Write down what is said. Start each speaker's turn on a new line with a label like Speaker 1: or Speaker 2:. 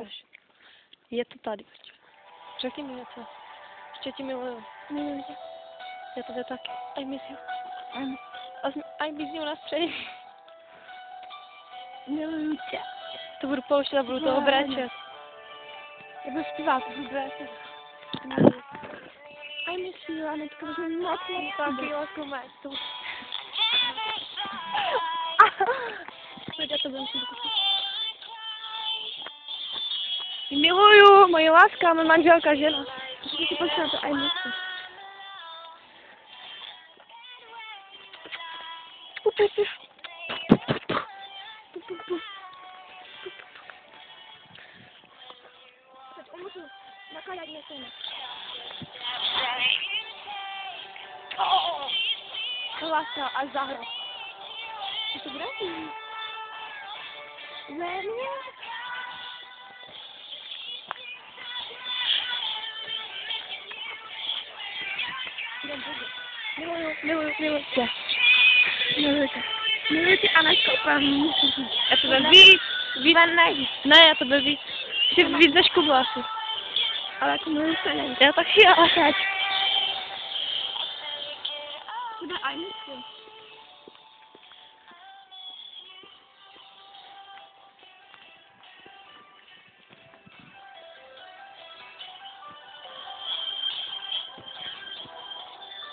Speaker 1: ukaž. Je to tady. Řekni mi něco. Ještě ti miluju.
Speaker 2: Miluji tě.
Speaker 1: Já tebe taky. I miss you.
Speaker 2: Ano.
Speaker 1: I miss you na středě.
Speaker 2: Miluji tě.
Speaker 1: To budu pouštět a budu toho brečet.
Speaker 2: Já budu zpívat, to budu brečet. I miss you, Anetko, to jsme moc, moc
Speaker 1: Taky máš. To...
Speaker 2: Já to budu si dokupit. Милую, моя ласка, моя манжелка, жена. Классно, Азара. Ты собираешься? Miluju, miluju, miluju tě. Miluju tě. Miluju tě, Anetko, opravdu.
Speaker 1: Já tebe víc, víc.
Speaker 2: Ne,
Speaker 1: já tebe víc. Jsi víc než Kubu asi.
Speaker 2: ale to miluju se nejvíc.
Speaker 1: Já taky, ale
Speaker 2: teď. Miss you.